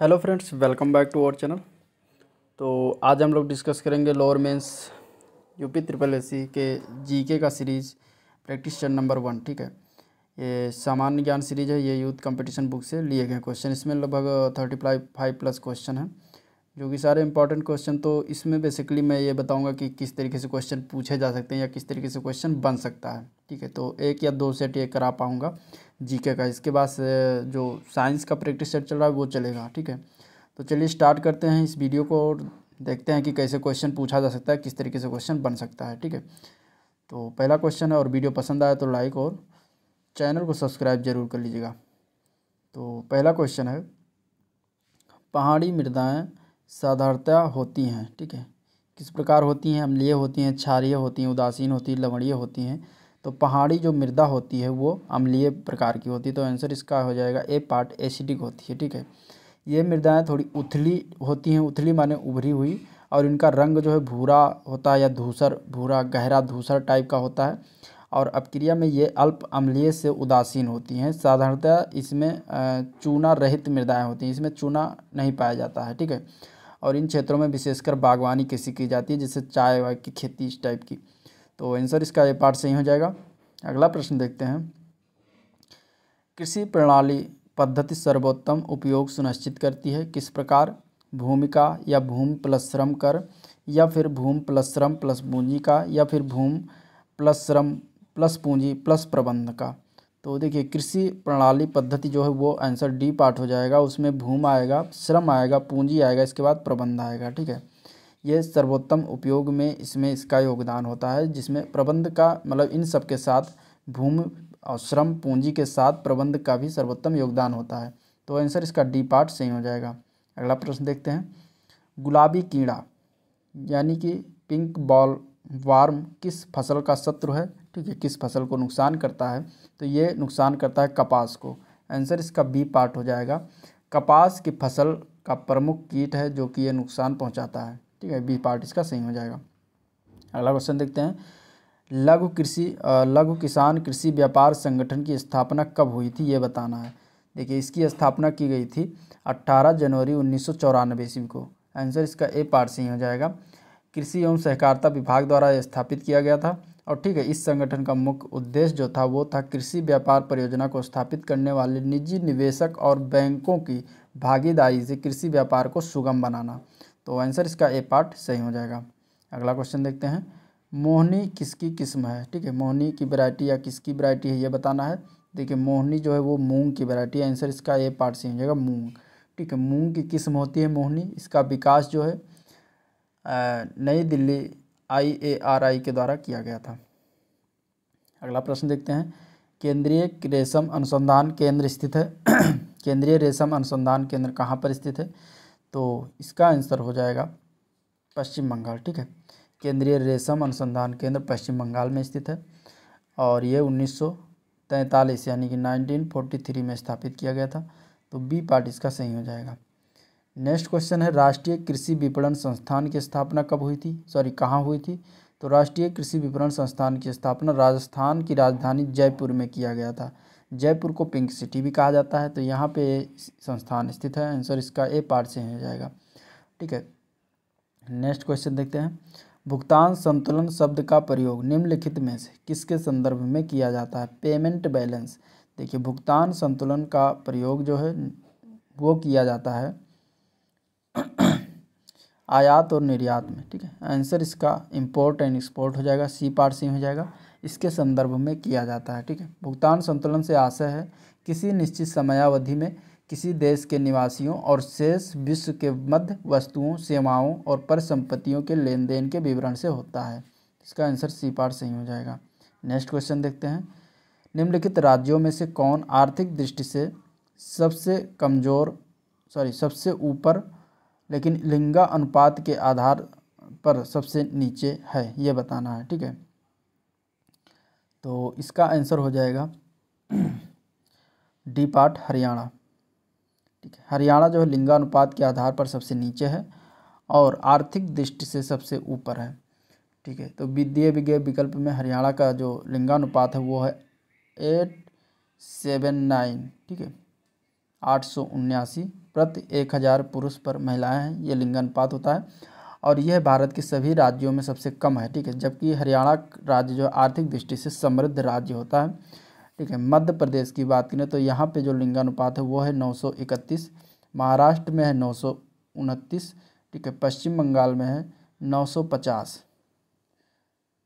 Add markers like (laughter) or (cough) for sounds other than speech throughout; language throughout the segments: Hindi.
Hello friends, welcome back to our channel. तो आज हम लोग डिस्कस करेंगे lower mains UP triple S के जीके का सीरीज़ प्रैक्टिस चैन नंबर वन, ठीक है? ये सामान्य ज्ञान सीरीज़ है, ये यूथ कंपटीशन बुक से लिए गए क्वेश्चन। इसमें लगभग थर्टी फाइव प्लस क्वेश्चन है। जो कि सारे इंपॉर्टेंट क्वेश्चन तो इसमें बेसिकली मैं ये बताऊँगा कि किस तरीके से क्वेश्चन पूछे जा सकते हैं या किस तरीके से क्वेश्चन बन सकता है, ठीक है? तो एक या दो सेट ये करा पाऊँगा जीके का। इसके बाद जो साइंस का प्रैक्टिस सेट चल रहा है, वो चलेगा, ठीक है? तो चलिए स्टार्ट करते हैं इस वीडियो को और देखते हैं कि कैसे क्वेश्चन पूछा जा सकता है, किस तरीके से क्वेश्चन बन सकता है, ठीक है? तो पहला क्वेश्चन है और वीडियो पसंद आया तो लाइक और चैनल को सब्सक्राइब ज़रूर कर लीजिएगा। तो पहला क्वेश्चन है, पहाड़ी मृदाएँ साधारणतः होती हैं, ठीक है? किस प्रकार होती हैं? अम्लीय होती हैं, क्षारीय होती हैं, उदासीन होती हैं, लवणीय होती हैं। तो पहाड़ी जो मृदा होती है, वो अम्लीय प्रकार की होती है। तो आंसर इसका हो जाएगा ए पार्ट एसिडिक होती है, ठीक है? ये मृदाएँ थोड़ी उथली होती हैं, उथली माने उभरी हुई और इनका रंग जो है भूरा होता है या धूसर, भूरा, गहरा धूसर टाइप का होता है। और अपक्रिया में ये अल्प अम्लीय से उदासीन होती हैं। साधारणतः इसमें चूना रहित मृदाएँ होती हैं, इसमें चूना नहीं पाया जाता है, ठीक है? और इन क्षेत्रों में विशेषकर बागवानी कृषि की जाती है, जैसे चाय वाय की खेती इस टाइप की। तो आंसर इसका ये पार्ट सही हो जाएगा। अगला प्रश्न देखते हैं। कृषि प्रणाली पद्धति सर्वोत्तम उपयोग सुनिश्चित करती है, किस प्रकार? भूमिका या भूमि प्लस श्रम कर, या फिर भूमि प्लस श्रम प्लस पूंजी का, या फिर भूमि प्लस श्रम प्लस पूंजी प्लस प्रबंध का। तो देखिए, कृषि प्रणाली पद्धति जो है वो आंसर डी पार्ट हो जाएगा, उसमें भूम आएगा, श्रम आएगा, पूंजी आएगा, इसके बाद प्रबंध आएगा, ठीक है? ये सर्वोत्तम उपयोग में इसमें इसका योगदान होता है, जिसमें प्रबंध का मतलब इन सब के साथ भूमि और श्रम, पूंजी के साथ प्रबंध का भी सर्वोत्तम योगदान होता है। तो आंसर इसका डी पार्ट सही हो जाएगा। अगला प्रश्न देखते हैं। गुलाबी कीड़ा, यानी कि पिंक बॉल वार्म किस फ़सल का शत्रु है, ठीक है, किस फ़सल को नुकसान करता है तो ये नुकसान करता है कपास को। आंसर इसका बी पार्ट हो जाएगा। कपास की फ़सल का प्रमुख कीट है जो कि ये नुकसान पहुंचाता है, ठीक है, बी पार्ट इसका सही हो जाएगा। अगला क्वेश्चन देखते हैं। लघु कृषि लघु किसान कृषि व्यापार संगठन की स्थापना कब हुई थी, ये बताना है। देखिए, इसकी स्थापना की गई थी 18 जनवरी उन्नीस सौ चौरानवे ईस्वी को। आंसर इसका ए पार्ट सही हो जाएगा। कृषि एवं सहकारिता विभाग द्वारा स्थापित किया गया था। और ठीक है, इस संगठन का मुख्य उद्देश्य जो था वो था कृषि व्यापार परियोजना को स्थापित करने वाले निजी निवेशक और बैंकों की भागीदारी से कृषि व्यापार को सुगम बनाना। तो आंसर इसका ए पार्ट सही हो जाएगा। अगला क्वेश्चन देखते हैं। मोहनी किसकी किस्म है? ठीक है, मोहनी की वैरायटी या किसकी वैरायटी है ये बताना है। देखिए, मोहनी जो है वो मूंग की वैरायटी आंसर इसका ए पार्ट सही हो जाएगा, मूंग। ठीक है, मूंग की किस्म होती है मोहनी, इसका विकास जो है नई दिल्ली आई ए आर आई के द्वारा किया गया था। अगला प्रश्न देखते हैं। केंद्रीय रेशम अनुसंधान केंद्र स्थित है। (clears throat) केंद्रीय रेशम अनुसंधान केंद्र कहाँ पर स्थित है? तो इसका आंसर हो जाएगा पश्चिम बंगाल, ठीक है? केंद्रीय रेशम अनुसंधान केंद्र पश्चिम बंगाल में स्थित है और ये उन्नीस यानी कि 1943 में स्थापित किया गया था। तो बी पार्ट इसका सही हो जाएगा। नेक्स्ट क्वेश्चन है, राष्ट्रीय कृषि विपणन संस्थान की स्थापना कब हुई थी? सॉरी कहाँ हुई थी? तो राष्ट्रीय कृषि विपणन संस्थान की स्थापना राजस्थान की राजधानी जयपुर में किया गया था। जयपुर को पिंक सिटी भी कहा जाता है तो यहाँ पे संस्थान स्थित है। आंसर इसका ए पार्ट से हो जाएगा। ठीक है। नेक्स्ट क्वेश्चन देखते हैं। भुगतान संतुलन शब्द का प्रयोग निम्नलिखित में से किसके संदर्भ में किया जाता है? पेमेंट बैलेंस देखिए, भुगतान संतुलन का प्रयोग जो है, वो किया जाता है। आयात और निर्यात में, ठीक है? आंसर इसका इंपोर्ट एंड एक्सपोर्ट हो जाएगा सी पार्ट सी हो जाएगा। इसके संदर्भ में किया जाता है, ठीक है? भुगतान संतुलन से आशय है, किसी निश्चित समयावधि में किसी देश के निवासियों और शेष विश्व के मध्य वस्तुओं, सेवाओं और परिसंपत्तियों के लेन देन के विवरण से होता है। इसका आंसर सी पार्ट सही हो जाएगा। नेक्स्ट क्वेश्चन देखते हैं। निम्नलिखित राज्यों में से कौन आर्थिक दृष्टि से सबसे कमज़ोर सॉरी सबसे ऊपर लेकिन लिंगा अनुपात के आधार पर सबसे नीचे है, ये बताना है, ठीक है? तो इसका आंसर हो जाएगा (clears throat) डी पार्ट हरियाणा, ठीक है? हरियाणा जो है लिंगानुपात के आधार पर सबसे नीचे है और आर्थिक दृष्टि से सबसे ऊपर है, ठीक है? तो विद्य विज्ञ विकल्प में हरियाणा का जो लिंगानुपात है वो है एट सेवन नाइन, ठीक है? आठ सौ उन्यासी प्रति एक हज़ार पुरुष पर महिलाएँ हैं। ये लिंगानुपात होता है और यह भारत के सभी राज्यों में सबसे कम है, ठीक है? जबकि हरियाणा राज्य जो आर्थिक दृष्टि से समृद्ध राज्य होता है, ठीक है? मध्य प्रदेश की बात करें तो यहाँ पे जो लिंगानुपात है वो है नौ सौ इकतीस, महाराष्ट्र में है नौ सौ उनतीस, ठीक है? पश्चिम बंगाल में है नौ सौ पचास,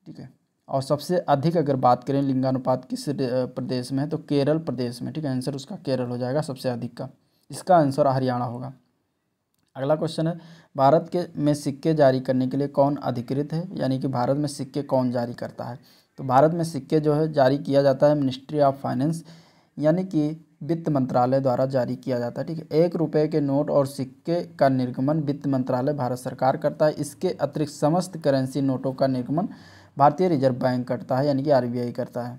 ठीक है? और सबसे अधिक अगर बात करें लिंगानुपात किस प्रदेश में है तो केरल प्रदेश में, ठीक है? आंसर उसका केरल हो जाएगा सबसे अधिक का। इसका आंसर हरियाणा होगा। अगला क्वेश्चन है, भारत के, में सिक्के जारी करने के लिए कौन अधिकृत है? यानी कि भारत में सिक्के कौन जारी करता है? तो भारत में सिक्के जो है, जारी किया जाता है मिनिस्ट्री ऑफ़ फाइनेंस यानी कि वित्त मंत्रालय द्वारा जारी किया जाता है, ठीक है? एक रुपये के नोट और सिक्के का निर्गमन वित्त मंत्रालय, भारत सरकार करता है। इसके अतिरिक्त समस्त करेंसी नोटों का निर्गमन भारतीय रिज़र्व बैंक करता है, यानी कि आरबीआई करता है।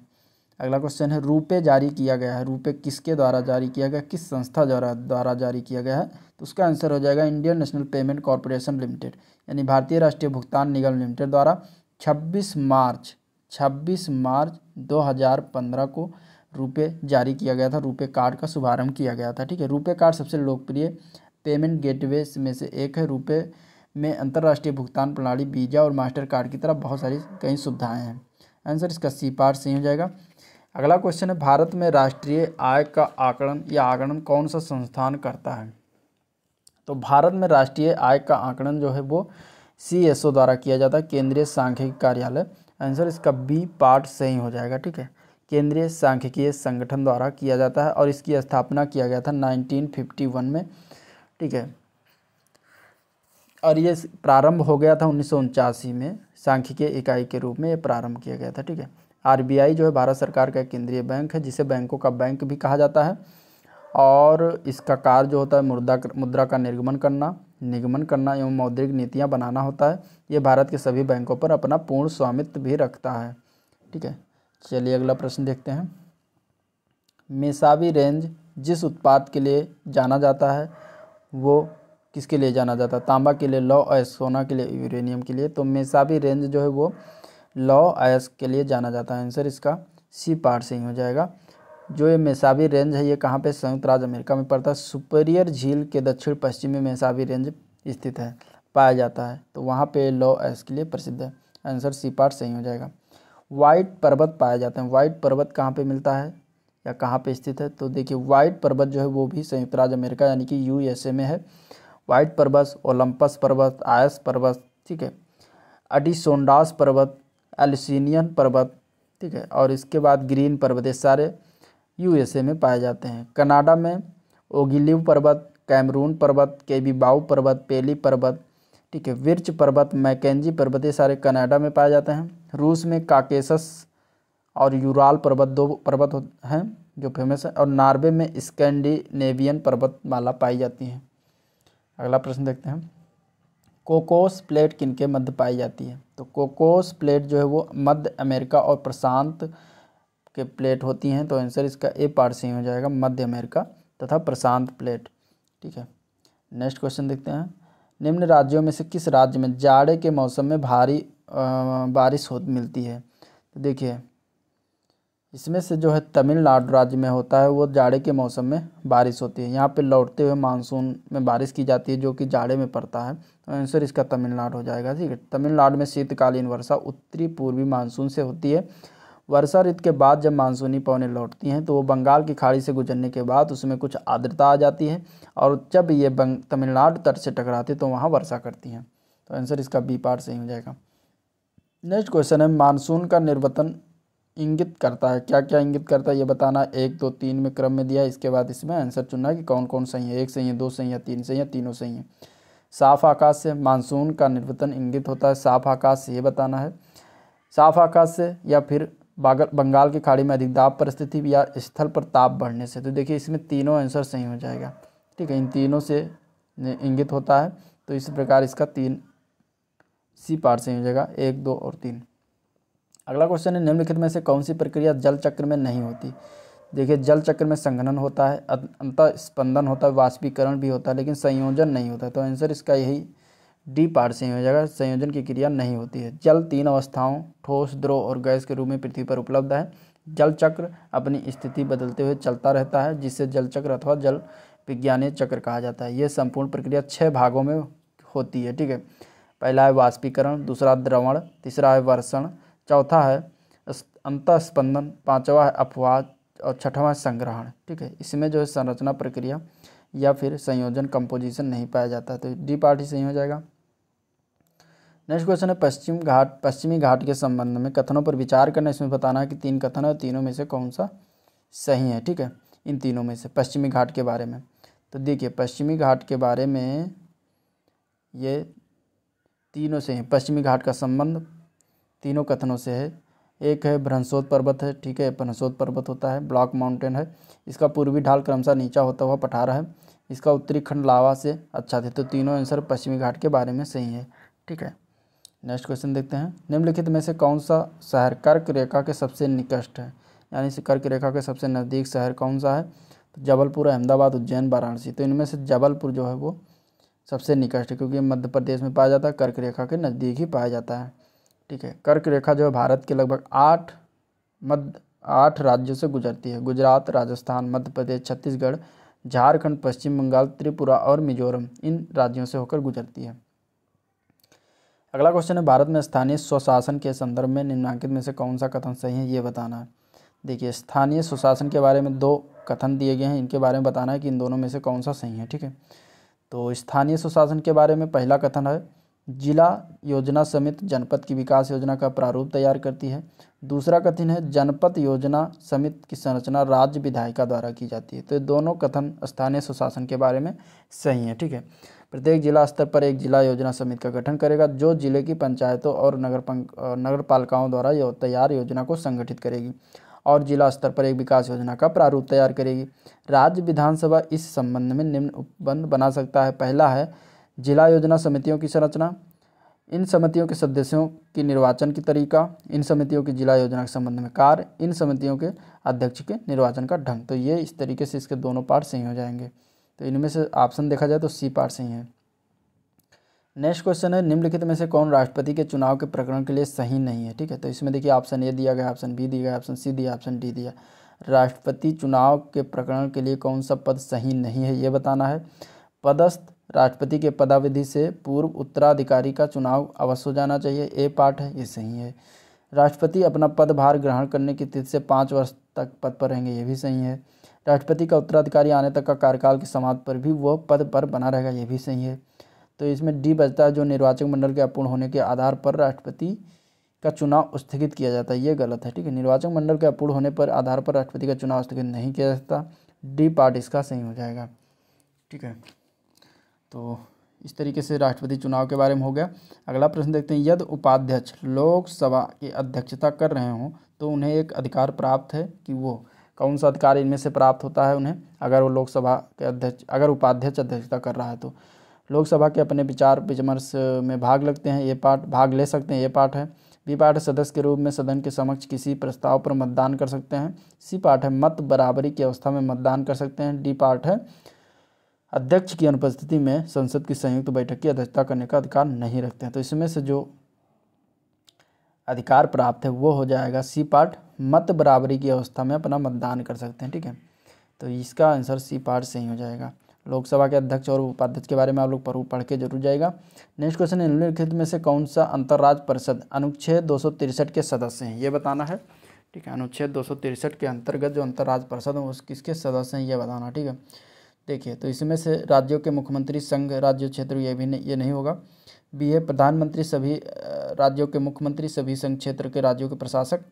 अगला क्वेश्चन है रुपये जारी किया गया है। रुपये किसके द्वारा जारी किया गया किस संस्था द्वारा द्वारा जारी किया गया है? तो उसका आंसर हो जाएगा Indian National Payment Corporation Limited, यानी भारतीय राष्ट्रीय भुगतान निगम लिमिटेड द्वारा 26 मार्च 26 मार्च 2015 को रुपये जारी किया गया था। रुपये कार्ड का शुभारंभ किया गया था, ठीक है? रुपये कार्ड सबसे लोकप्रिय पेमेंट गेटवे में से एक है। रुपये में अंतर्राष्ट्रीय भुगतान प्रणाली, वीज़ा और मास्टर कार्ड की तरह बहुत सारी कई सुविधाएँ हैं। आंसर इसका सी पार्ट सही हो जाएगा। अगला क्वेश्चन है, भारत में राष्ट्रीय आय का आकलन या आकलन कौन सा संस्थान करता है? तो भारत में राष्ट्रीय आय का आकलन जो है वो सी एस ओ द्वारा किया जाता है, केंद्रीय सांख्यिकी कार्यालय। आंसर इसका बी पार्ट सही हो जाएगा, ठीक है? केंद्रीय सांख्यिकीय संगठन द्वारा किया जाता है और इसकी स्थापना किया गया था 1951 में, ठीक है? और ये प्रारंभ हो गया था उन्नीस में सांख्यिकीय इकाई के रूप में ये प्रारंभ किया गया था, ठीक है। आरबीआई जो है भारत सरकार का केंद्रीय बैंक है, जिसे बैंकों का बैंक भी कहा जाता है। और इसका कार्य जो होता है मुद्रा मुद्रा का निर्गमन करना, निगमन करना एवं मौद्रिक नीतियाँ बनाना होता है। ये भारत के सभी बैंकों पर अपना पूर्ण स्वामित्व भी रखता है, ठीक है। चलिए अगला प्रश्न देखते हैं। मेसाबी रेंज जिस उत्पाद के लिए जाना जाता है, वो किसके लिए जाना जाता है? तांबा के लिए, लौ और सोना के लिए, यूरेनियम के लिए। तो मेसाबी रेंज जो है वो लौ आयस के लिए जाना जाता है। आंसर इसका सी पार्ट से ही हो जाएगा। जो ये मेसाबी रेंज है, ये कहाँ पे? संयुक्त राज्य अमेरिका में पड़ता है। सुपरियर झील के दक्षिण पश्चिम में मेसाबी रेंज स्थित है, पाया जाता है। तो वहाँ पे लौ आयस के लिए प्रसिद्ध है। आंसर सी पार्ट सही हो जाएगा। वाइट पर्वत पाया जाता है। वाइट पर्वत कहाँ पे मिलता है या कहाँ पे स्थित है? तो देखिए, वाइट पर्वत जो है वो भी संयुक्त राज्य अमेरिका, यानी कि यूएसए में है। वाइट पर्वत, ओलंपस पर्वत, आयस पर्वत, ठीक है। अडिसोंडास पर्वत, एलिसिनियन पर्वत, ठीक है। और इसके बाद ग्रीन पर्वत, ये सारे यूएसए में पाए जाते हैं। कनाडा में ओगिलिव पर्वत, कैमरून पर्वत केबीबाऊ पर्वत, पेली पर्वत, ठीक है। विर्च पर्वत, मैकेंजी पर्वत, ये सारे कनाडा में पाए जाते हैं। रूस में काकेसस और यूराल पर्वत, दो पर्वत हैं जो फ़ेमस है। और नार्वे में स्कैंडिनेवियन पर्वतमाला पाई जाती हैं। अगला प्रश्न देखते हैं कोकोस प्लेट किन के मध्य पाई जाती है? तो कोकोस प्लेट जो है वो मध्य अमेरिका और प्रशांत के प्लेट होती हैं तो आंसर इसका ए पार्ट से हो जाएगा, मध्य अमेरिका तथा प्रशांत प्लेट। ठीक है। नेक्स्ट क्वेश्चन देखते हैं। निम्न राज्यों में से किस राज्य में जाड़े के मौसम में भारी बारिश हो मिलती है? तो देखिए इसमें से जो है तमिलनाडु राज्य में होता है, वो जाड़े के मौसम में बारिश होती है। यहाँ पे लौटते हुए मानसून में बारिश की जाती है, जो कि जाड़े में पड़ता है। तो आंसर इसका तमिलनाडु हो जाएगा, ठीक है? तमिलनाडु में शीतकालीन वर्षा उत्तरी पूर्वी मानसून से होती है। वर्षा ऋतु के बाद जब मानसूनी पवनें लौटती हैं तो वो बंगाल की खाड़ी से गुजरने के बाद उसमें कुछ आर्द्रता आ जाती है और जब ये तमिलनाडु तट से टकराती तो वहाँ वर्षा करती हैं। तो आंसर इसका बी पार्ट सही हो जाएगा। नेक्स्ट क्वेश्चन है, मानसून का निर्वतन इंगित करता है? क्या क्या इंगित करता है? ये बताना। एक, दो, तीन में क्रम में दिया। इसके बाद इसमें आंसर चुनना है कि कौन कौन सही है। एक सही है, दो सही है, तीन सही है, तीनों सही है। साफ़ आकाश से मानसून का निर्वतन इंगित होता है। साफ़ आकाश से ये बताना है। साफ़ आकाश से या फिर बागल बंगाल की खाड़ी में अधिक दाब परिस्थिति या स्थल पर ताप बढ़ने से। तो देखिए, इसमें तीनों आंसर सही हो जाएगा। ठीक है, इन तीनों से इंगित होता है। तो इस प्रकार इसका तीन सी पार्ट सही हो जाएगा। एक, दो और तीन। अगला क्वेश्चन है, निम्नलिखित में से कौन सी प्रक्रिया जल चक्र में नहीं होती? देखिए, जल चक्र में संघनन होता है, अंत स्पंदन होता है, वाष्पीकरण भी होता है, लेकिन संयोजन नहीं होता तो आंसर इसका यही डी पार्ट से हो जाएगा, संयोजन की क्रिया नहीं होती है। जल तीन अवस्थाओं, ठोस द्रव और गैस के रूप में पृथ्वी पर उपलब्ध है। जल चक्र अपनी स्थिति बदलते हुए चलता रहता है जिससे जल चक्र अथवा जल विज्ञानीय चक्र कहा जाता है। ये संपूर्ण प्रक्रिया छः भागों में होती है, ठीक है? पहला है वाष्पीकरण, दूसरा द्रवण, तीसरा है वर्षण चौथा है अंत स्पंदन पांचवा है अपवाद और छठवां संग्रहण। ठीक है? इसमें जो है संरचना प्रक्रिया या फिर संयोजन कंपोजिशन नहीं पाया जाता तो डी पार्ट ही सही हो जाएगा। नेक्स्ट क्वेश्चन है, पश्चिम घाट, पश्चिमी घाट के संबंध में कथनों पर विचार करना। इसमें बताना है कि तीन कथन है तीनों में से कौन सा सही है। ठीक है? इन तीनों में से, पश्चिमी घाट के बारे में। तो देखिए, पश्चिमी घाट के बारे में ये तीनों से हैं। पश्चिमी घाट का संबंध तीनों कथनों से है। एक है भ्रंशोद पर्वत है, ठीक है भ्रंशोद पर्वत होता है, ब्लॉक माउंटेन है। इसका पूर्वी ढाल क्रमशः नीचा होता हुआ पठार है। इसका उत्तरी खंड लावा से अच्छा थे तो तीनों आंसर पश्चिमी घाट के बारे में सही है, ठीक है। नेक्स्ट क्वेश्चन देखते हैं। निम्नलिखित में से कौन सा शहर कर्क रेखा के सबसे निकट है? यानी से कर्क रेखा के सबसे नज़दीक शहर कौन सा है? तो जबलपुर, अहमदाबाद, उज्जैन, वाराणसी। तो इनमें से जबलपुर जो है वो सबसे निकट है, क्योंकि मध्य प्रदेश में पाया जाता है, कर्क रेखा के नज़दीक ही पाया जाता है। ठीक है। कर्क रेखा जो है भारत के लगभग आठ मध्य, आठ राज्यों से गुजरती है। गुजरात, राजस्थान, मध्य प्रदेश, छत्तीसगढ़, झारखंड, पश्चिम बंगाल, त्रिपुरा और मिजोरम इन राज्यों से होकर गुजरती है। अगला क्वेश्चन है, भारत में स्थानीय स्वशासन के संदर्भ में निम्नांकित में से कौन सा कथन सही है, ये बताना है। देखिए, स्थानीय स्वशासन के बारे में दो कथन दिए गए हैं, इनके बारे में बताना है कि इन दोनों में से कौन सा सही है, ठीक है। तो स्थानीय स्वशासन के बारे में पहला कथन है जिला योजना समिति जनपद की विकास योजना का प्रारूप तैयार करती है। दूसरा कथन है, जनपद योजना समिति की संरचना राज्य विधायिका द्वारा की जाती है। तो ये दोनों कथन स्थानीय सुशासन के बारे में सही है, ठीक है? प्रत्येक जिला स्तर पर एक जिला योजना समिति का गठन करेगा, जो ज़िले की पंचायतों और नगर नगर पालिकाओं द्वारा यो, तैयार योजना को संगठित करेगी और जिला स्तर पर एक विकास योजना का प्रारूप तैयार करेगी। राज्य विधानसभा इस संबंध में निम्न उपबंध बना सकता है। पहला है जिला योजना समितियों की संरचना, इन समितियों के सदस्यों की निर्वाचन की तरीका, इन समितियों की जिला योजना के संबंध में कार्य, इन समितियों के अध्यक्ष के निर्वाचन का ढंग। तो ये इस तरीके से इसके दोनों पार्ट सही हो जाएँगे। तो इनमें से ऑप्शन देखा जाए तो सी पार्ट सही है। नेक्स्ट क्वेश्चन है, निम्नलिखित में से कौन राष्ट्रपति के चुनाव के प्रकरण के लिए सही नहीं है? ठीक है तो इसमें देखिए ऑप्शन ए दिया गया, ऑप्शन बी दिया गया, ऑप्शन सी दिया, ऑप्शन डी दिया। राष्ट्रपति चुनाव के प्रकरण के लिए कौन सा पद सही नहीं है, ये बताना है। पदस्थ राष्ट्रपति के पदाविधि से पूर्व उत्तराधिकारी का चुनाव अवश्य हो जाना चाहिए। ए पार्ट है, ये सही है। राष्ट्रपति अपना पदभार ग्रहण करने की तिथि से पाँच वर्ष तक पद पर रहेंगे, ये भी सही है। राष्ट्रपति का उत्तराधिकारी आने तक का कार्यकाल की समाप्त पर भी वह पद पर बना रहेगा, ये भी सही है। तो इसमें डी बचता है, जो निर्वाचक मंडल के अपूर्ण होने के आधार पर राष्ट्रपति का चुनाव स्थगित किया जाता है, ये गलत है, ठीक है। निर्वाचक मंडल के अपूर्ण होने पर आधार पर राष्ट्रपति का चुनाव स्थगित नहीं किया जाता। डी पार्ट इसका सही हो जाएगा, ठीक है। तो इस तरीके से राष्ट्रपति चुनाव के बारे में हो गया। अगला प्रश्न देखते हैं। यदि उपाध्यक्ष लोकसभा की अध्यक्षता कर रहे हों तो उन्हें एक अधिकार प्राप्त है कि वो कौन सा अधिकार इनमें से प्राप्त होता है उन्हें? अगर वो लोकसभा के अध्यक्ष, अगर उपाध्यक्ष अध्यक्षता कर रहा है तो लोकसभा के अपने विचार विमर्श में भाग लगते हैं। ये पार्ट, भाग ले सकते हैं। ये पार्ट है, बी पार्ट सदस्य के रूप में सदन के समक्ष किसी प्रस्ताव पर मतदान कर सकते हैं। सी पार्ट है, मत बराबरी की अवस्था में मतदान कर सकते हैं। डी पार्ट है अध्यक्ष की अनुपस्थिति में संसद की संयुक्त बैठक की अध्यक्षता करने का अधिकार नहीं रखते हैं। तो इसमें से जो अधिकार प्राप्त है, वो हो जाएगा सी पार्ट, मत बराबरी की अवस्था में अपना मतदान कर सकते हैं, ठीक है? तो इसका आंसर सी पार्ट से ही हो जाएगा। लोकसभा के अध्यक्ष और उपाध्यक्ष के बारे में आप लोग पढ़ पढ़ के ज़रूर जाएगा नेक्स्ट क्वेश्चन, निम्नलिखित में से कौन सा अंतर्राज्य परिषद अनुच्छेद दो के सदस्य हैं? ये बताना है, ठीक है? अनुच्छेद दो के अंतर्गत जो अंतर्राज्य परिषद है उस किसके सदस्य हैं, ये बताना, ठीक है? देखिए तो इसमें से राज्यों के मुख्यमंत्री संघ, राज्य क्षेत्र ये भी नहीं, ये नहीं होगा। बी है प्रधानमंत्री सभी राज्यों के मुख्यमंत्री, सभी संघ क्षेत्र के राज्यों के प्रशासक।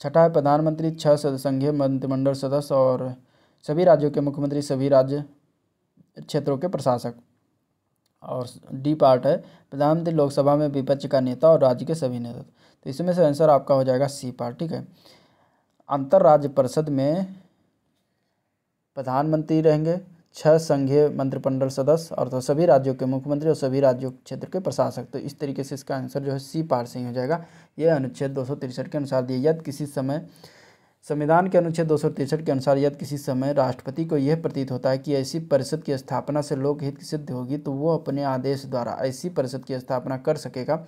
छठा है, प्रधानमंत्री छः संघीय मंत्रिमंडल सदस्य और सभी राज्यों के मुख्यमंत्री, सभी राज्य क्षेत्रों के प्रशासक। और डी पार्ट है, प्रधानमंत्री लोकसभा में विपक्ष का नेता और राज्य के सभी नेता। तो इसमें से आंसर आपका हो जाएगा सी पार्ट, ठीक है? अंतर राज्य परिषद में प्रधानमंत्री रहेंगे छह संघीय मंत्रिमंडल सदस्य और तो सभी राज्यों के मुख्यमंत्री और सभी राज्यों क्षेत्र के प्रशासक। तो इस तरीके से इसका आंसर जो है सी पार से ही हो जाएगा। यह अनुच्छेद दो के अनुसार दिया। यदि किसी समय संविधान के अनुच्छेद दो के अनुसार यदि किसी समय राष्ट्रपति को यह प्रतीत होता है कि ऐसी परिषद की स्थापना से लोकहित सिद्ध होगी तो वो अपने आदेश द्वारा ऐसी परिषद की स्थापना कर सकेगा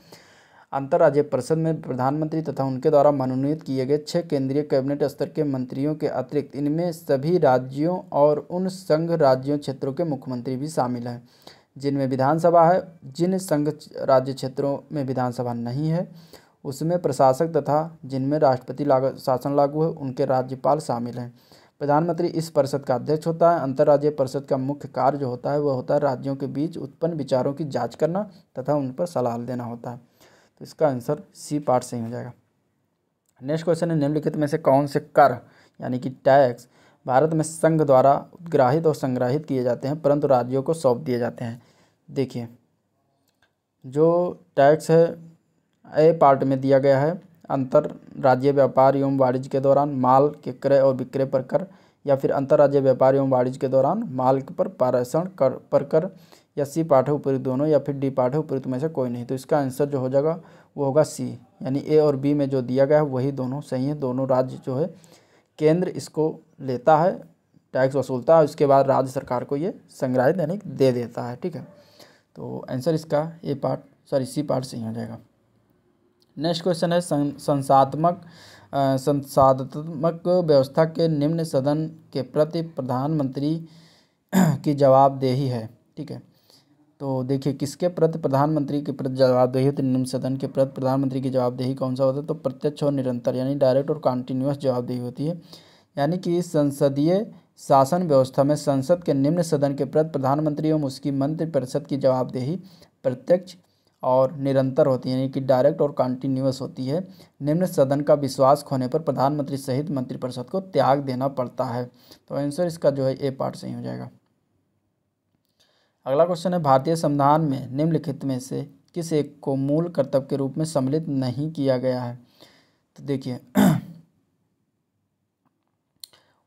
अंतर्राज्यीय परिषद में प्रधानमंत्री तथा उनके द्वारा मनोनीत किए गए छह केंद्रीय कैबिनेट स्तर के मंत्रियों के अतिरिक्त इनमें सभी राज्यों और उन संघ राज्यों क्षेत्रों के मुख्यमंत्री भी शामिल हैं। जिनमें विधानसभा है, जिन संघ राज्य क्षेत्रों में विधानसभा नहीं है, उसमें प्रशासक तथा जिनमें राष्ट्रपति शासन लागू है, उनके राज्यपाल शामिल हैं। प्रधानमंत्री इस परिषद का अध्यक्ष होता है। अंतर्राज्यीय परिषद का मुख्य कार्य जो होता है, वह होता है राज्यों के बीच उत्पन्न विचारों की जाँच करना तथा उन पर सलाह देना होता है। तो इसका आंसर सी पार्ट सही हो जाएगा। नेक्स्ट क्वेश्चन है, निम्नलिखित में से कौन से कर, यानी कि टैक्स, भारत में संघ द्वारा उद्ग्राहित और संग्रहित किए जाते हैं, परंतु राज्यों को सौंप दिए जाते हैं। देखिए, जो टैक्स है, ए पार्ट में दिया गया है, अंतर राज्य व्यापार एवं वाणिज्य के दौरान माल के क्रय और विक्रय पर कर, या फिर अंतर्राज्यीय व्यापार एवं वाणिज्य के दौरान माल पर पारेषण कर, पर कर या सी पाठ उपयुक्त दोनों या फिर डी पाठ उपयुक्त में से कोई नहीं। तो इसका आंसर जो हो जाएगा, वो होगा सी। यानी ए और बी में जो दिया गया है, वही दोनों सही है। दोनों राज्य जो है, केंद्र इसको लेता है, टैक्स वसूलता है उसके बाद राज्य सरकार को ये संग्रहित यानी दे देता है। ठीक है? तो आंसर इसका A part, sorry, C part सही हो जाएगा। नेक्स्ट क्वेश्चन है संसात्मक संसाधात्मक व्यवस्था के निम्न सदन के प्रति प्रधानमंत्री (clears throat) की जवाबदेही है। ठीक है? तो देखिए, किसके प्रति प्रधानमंत्री के प्रति जवाबदेही होती है? निम्न सदन के प्रति प्रधानमंत्री की जवाबदेही कौन सा होता है? तो प्रत्यक्ष और निरंतर, यानी डायरेक्ट और कॉन्टीन्यूस जवाबदेही होती है। यानी कि संसदीय शासन व्यवस्था में संसद के निम्न सदन के प्रति प्रधानमंत्री एवं उसकी मंत्रिपरिषद की जवाबदेही प्रत्यक्ष और निरंतर होती है, यानी कि डायरेक्ट और कॉन्टीन्यूस होती है। निम्न सदन का विश्वास खोने पर प्रधानमंत्री सहित मंत्रिपरिषद को त्याग देना पड़ता है। तो आंसर इसका जो है ए पार्ट सही हो जाएगा। अगला क्वेश्चन है, भारतीय संविधान में, निम्नलिखित में से किस एक को मूल कर्तव्य के रूप में सम्मिलित नहीं किया गया है? तो देखिए, (clears throat)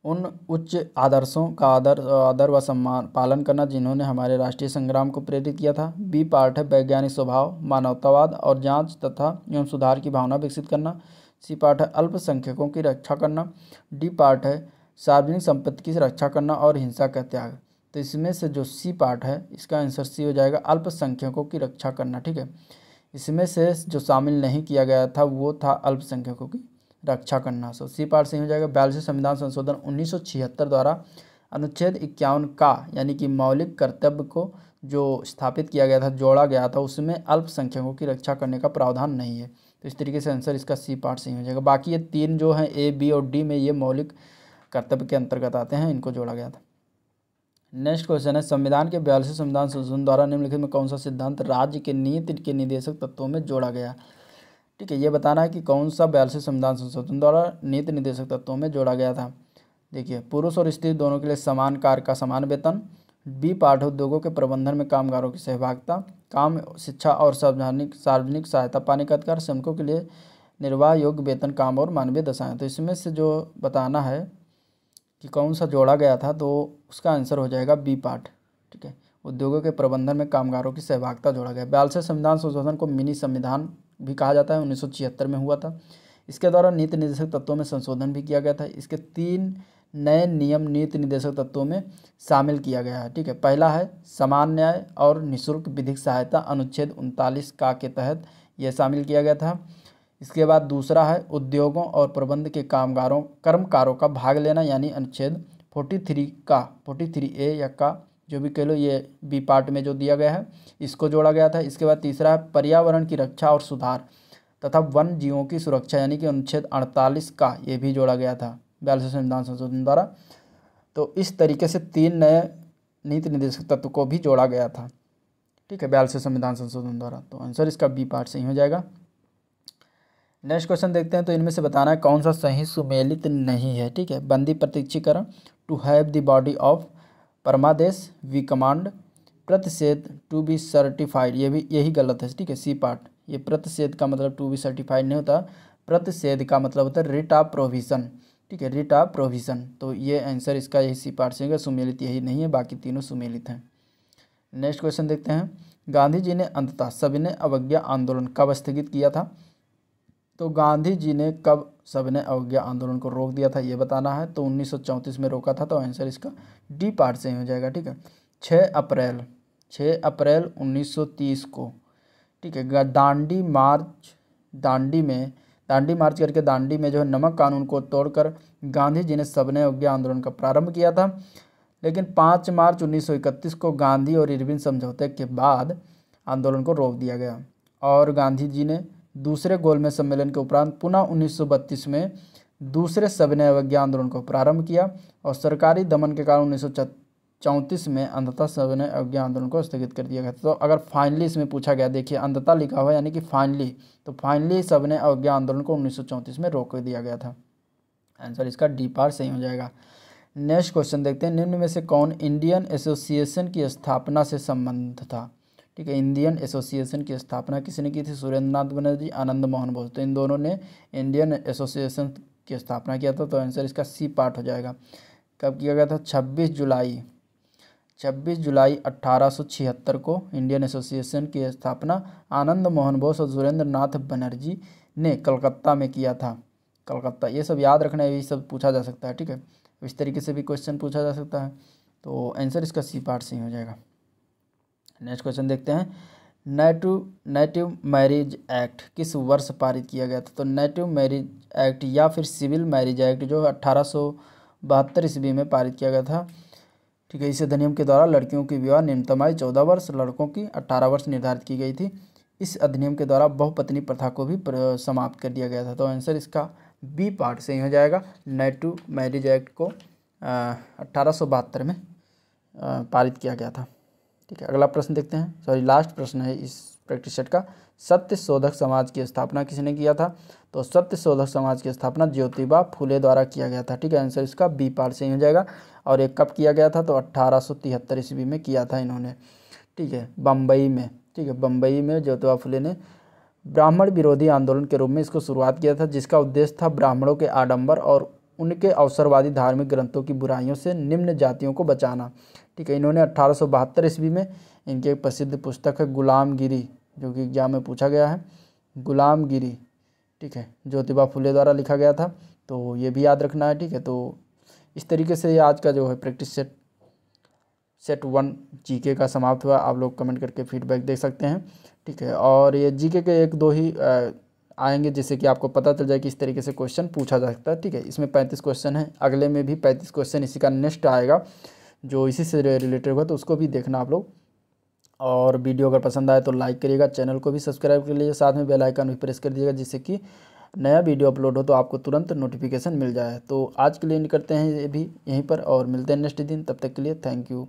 उन उच्च आदर्शों का आदर आदर व सम्मान पालन करना जिन्होंने हमारे राष्ट्रीय संग्राम को प्रेरित किया था, बी पार्ट है वैज्ञानिक स्वभाव, मानवतावाद और जाँच तथा एवं सुधार की भावना विकसित करना, सी पार्ट है अल्पसंख्यकों की रक्षा करना, डी पार्ट है सार्वजनिक संपत्ति की रक्षा करना और हिंसा का त्याग। तो इसमें से जो सी पार्ट है, इसका आंसर सी हो जाएगा अल्पसंख्यकों की रक्षा करना, ठीक है? इसमें से जो शामिल नहीं किया गया था, वो था अल्पसंख्यकों की रक्षा करना। सो सी पार्ट सही हो जाएगा बयालीस संविधान संशोधन उन्नीस सौ छिहत्तर द्वारा अनुच्छेद इक्यावन का, यानी कि मौलिक कर्तव्य को जो स्थापित किया गया था, जोड़ा गया था, उसमें अल्पसंख्यकों की रक्षा करने का प्रावधान नहीं है। तो इस तरीके से आंसर इसका सी पार्ट सही हो जाएगा। बाकी ये तीन जो हैं ए बी और डी में ये मौलिक कर्तव्य के अंतर्गत आते हैं, इनको जोड़ा गया था। नेक्स्ट क्वेश्चन है, संविधान के बयालीस संविधान संशोधन द्वारा निम्नलिखित में कौन सा सिद्धांत राज्य के नीति के निदेशक तत्वों में जोड़ा गया? ठीक है, ये बताना है कि कौन सा बयालीस संविधान संशोधन द्वारा नीति निदेशक तत्वों में जोड़ा गया था? देखिए, पुरुष और स्त्री दोनों के लिए समान कार्य का समान वेतन, बी पाठ उद्योगों के प्रबंधन में कामगारों की सहभागिता, काम, शिक्षा और सार्वजनिक सार्वजनिक सहायता, पाने का अधिकार, श्रमिकों के लिए निर्वाह योग्य वेतन, काम और मानवीय दशाएँ। तो इसमें से जो बताना है कि कौन सा जोड़ा गया था तो उसका आंसर हो जाएगा बी पार्ट, ठीक है? उद्योगों के प्रबंधन में कामगारों की सहभागिता जोड़ा गया। बयालीस संविधान संशोधन को मिनी संविधान भी कहा जाता है, उन्नीस सौ छिहत्तर में हुआ था। इसके द्वारा नीति निर्देशक तत्वों में संशोधन भी किया गया था। इसके तीन नए नियम नीति निर्देशक तत्वों में शामिल किया गया है, ठीक है? पहला है समान न्याय और निःशुल्क विधिक सहायता अनुच्छेद उनतालीस का के तहत यह शामिल किया गया था। इसके बाद दूसरा है उद्योगों और प्रबंध के कामगारों, कर्मकारों का भाग लेना, यानी अनुच्छेद फोर्टी थ्री का फोर्टी थ्री ए या का, जो भी कह लो ये बी पार्ट में जो दिया गया है, इसको जोड़ा गया था। इसके बाद तीसरा है पर्यावरण की रक्षा और सुधार तथा वन जीवों की सुरक्षा, यानी कि अनुच्छेद अड़तालीस का ये भी जोड़ा गया था बयालीस संविधान संशोधन द्वारा। तो इस तरीके से तीन नए नीति निर्देशक तत्व को भी जोड़ा गया था। ठीक है बयालीस संविधान संशोधन द्वारा। तो आंसर इसका बी पार्ट सही हो जाएगा। नेक्स्ट क्वेश्चन देखते हैं तो इनमें से बताना है कौन सा सही सुमेलित नहीं है, ठीक है? बंदी प्रतीक्षीकरण to have the body of परमादेश we command प्रतिषेध टू बी सर्टिफाइड ये भी, यही गलत है, ठीक है? सी पार्ट ये प्रतिषेध का मतलब टू बी सर्टिफाइड नहीं होता, प्रतिषेध का मतलब होता है रिट ऑफ़ प्रोविज़न ठीक है? रिट ऑफ़ प्रोविज़न तो ये आंसर इसका यही सी पार्ट से सुमेलित यही नहीं है, बाकी तीनों सुमेलित हैं। नेक्स्ट क्वेश्चन देखते हैं, गांधी जी ने अंततः सविनय अवज्ञा आंदोलन कब स्थगित किया था? तो गांधी जी ने कब सविनय अवज्ञा आंदोलन को रोक दिया था ये बताना है? तो 1934 में रोका था तो आंसर इसका डी पार्ट से हो जाएगा, ठीक है? छः अप्रैल छः अप्रैल 1930 को, ठीक है? दांडी मार्च, दांडी में, दांडी मार्च करके दांडी में जो है नमक कानून को तोड़कर गांधी जी ने सबने अवज्ञा आंदोलन का प्रारंभ किया था। लेकिन पाँच मार्च 1931 को गांधी और इरविन समझौते के बाद आंदोलन को रोक दिया गया और गांधी जी ने दूसरे गोलमेज सम्मेलन के उपरांत पुनः 1932 में दूसरे सविनय अवज्ञा आंदोलन को प्रारंभ किया और सरकारी दमन के कारण उन्नीस में अंधता सविनय अवज्ञा आंदोलन को स्थगित कर दिया गया था। तो अगर फाइनली इसमें पूछा गया, देखिए, अंधता लिखा हुआ यानी कि फाइनली तो फाइनली सविनय अवज्ञा आंदोलन को उन्नीस सौ चौंतीस में रोक दिया गया था। आंसर इसका डी पार सही हो जाएगा। नेक्स्ट क्वेश्चन देखते हैं। निम्न में से कौन इंडियन एसोसिएशन की स्थापना से संबंध था? ठीक है इंडियन एसोसिएशन की स्थापना किसने की थी? सुरेंद्र नाथ बनर्जी, आनंद मोहन बोस। तो इन दोनों ने इंडियन एसोसिएशन की स्थापना किया था तो आंसर इसका सी पार्ट हो जाएगा। कब किया गया था? छब्बीस जुलाई। छब्बीस जुलाई अट्ठारह को इंडियन एसोसिएशन की स्थापना आनंद मोहन बोस और सुरेंद्र नाथ बनर्जी ने कलकत्ता में किया था। कलकत्ता, ये सब याद रखना है ये सब पूछा जा सकता है, ठीक है? इस तरीके से भी क्वेश्चन पूछा जा सकता है। तो आंसर इसका सी पार्ट सही हो जाएगा। नेक्स्ट क्वेश्चन देखते हैं। नेटिव नेटिव मैरिज एक्ट किस वर्ष पारित किया गया था? तो नेटिव मैरिज एक्ट या फिर सिविल मैरिज एक्ट जो अट्ठारह सौ बहत्तर ईस्वी में पारित किया गया था। ठीक है इस अधिनियम के द्वारा लड़कियों की विवाह न्यूनतम आयु चौदह वर्ष लड़कों की अट्ठारह वर्ष निर्धारित की गई थी। इस अधिनियम के द्वारा बहुपत्नी प्रथा को भी समाप्त कर दिया गया था। तो आंसर इसका बी पार्ट से ही हो जाएगा। नेटिव मैरिज एक्ट को अट्ठारह में आ, पारित किया गया था। ठीक है, अगला प्रश्न देखते हैं। सॉरी लास्ट प्रश्न है इस प्रैक्टिस सेट का। सत्य शोधक समाज की स्थापना किसने किया था? तो सत्य शोधक समाज की स्थापना ज्योतिबा फुले द्वारा किया गया था। ठीक है आंसर इसका बी पार्ट सही हो जाएगा। और एक कब किया गया था? तो अट्ठारह ईस्वी में किया था इन्होंने। ठीक है बम्बई में। ठीक है बम्बई में ज्योतिबा फुले ने ब्राह्मण विरोधी आंदोलन के रूप में इसको शुरुआत किया था, जिसका उद्देश्य था ब्राह्मणों के आडंबर और उनके अवसरवादी धार्मिक ग्रंथों की बुराइयों से निम्न जातियों को बचाना। ठीक है, इन्होंने अट्ठारह ईस्वी में इनके एक प्रसिद्ध पुस्तक है, गुलामगिरी, जो कि एग्ज़ाम में पूछा गया है। गुलामगिरी, ठीक है, ज्योतिबा फुले द्वारा लिखा गया था तो ये भी याद रखना है, ठीक है तो इस तरीके से आज का जो है practice set set one GK का समाप्त हुआ। आप लोग कमेंट करके फीडबैक दे सकते हैं, ठीक है, और ये जीके के एक दो ही आएँगे, जिससे कि आपको पता चल जाए कि इस तरीके से क्वेश्चन पूछा जा सकता है, ठीक है। इसमें पैंतीस क्वेश्चन है, अगले में भी पैंतीस क्वेश्चन इसी का नेक्स्ट आएगा। जो इसी से रिलेटेड होगा तो उसको भी देखना आप लोग। और वीडियो अगर पसंद आए तो लाइक करिएगा चैनल को भी सब्सक्राइब कर लीजिए, साथ में बेल आइकन भी प्रेस कर दीजिएगा, जिससे कि नया वीडियो अपलोड हो तो आपको तुरंत नोटिफिकेशन मिल जाए। तो आज के लिए निकलते हैं ये भी यहीं पर, और मिलते हैं नेक्स्ट दिन, तब तक के लिए थैंक यू